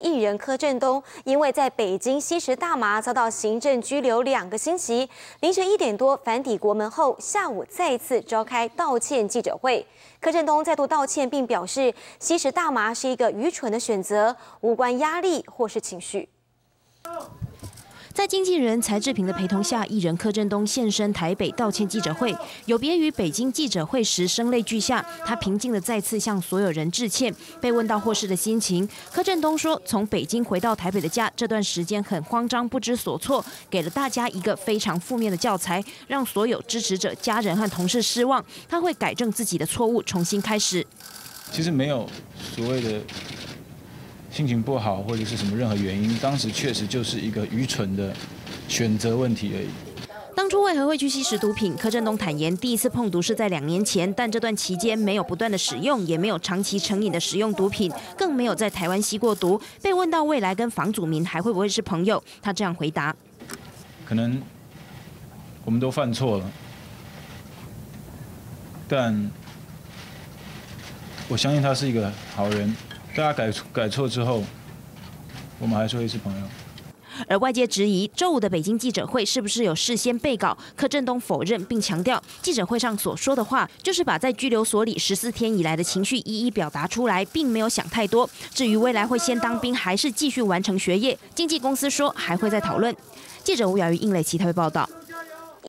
艺人柯震东因为在北京吸食大麻，遭到行政拘留两个星期。凌晨一点多返抵国门后，下午再次召开道歉记者会。柯震东再度道歉，并表示吸食大麻是一个愚蠢的选择，无关压力或是情绪。在经纪人柴智屏的陪同下，艺人柯震东现身台北道歉记者会。有别于北京记者会时声泪俱下，他平静的再次向所有人致歉。被问到获释的心情，柯震东说：“从北京回到台北的家，这段时间很慌张，不知所措，给了大家一个非常负面的教材，让所有支持者、家人和同事失望。他会改正自己的错误，重新开始。”其实没有所谓的。心情不好或者是什么任何原因，当时确实就是一个愚蠢的选择问题而已。当初为何会去吸食毒品？柯震东坦言，第一次碰毒是在两年前，但这段期间没有不断的使用，也没有长期成瘾的使用毒品，更没有在台湾吸过毒。被问到未来跟房祖名还会不会是朋友，他这样回答：可能我们都犯错了，但我相信他是一个好人。大家改改错之后，我们还是会是朋友。而外界质疑周五的北京记者会是不是有事先备稿？柯震东否认，并强调记者会上所说的话就是把在拘留所里十四天以来的情绪一一表达出来，并没有想太多。至于未来会先当兵还是继续完成学业，经纪公司说还会再讨论。记者吴雅瑜、应磊其他报道。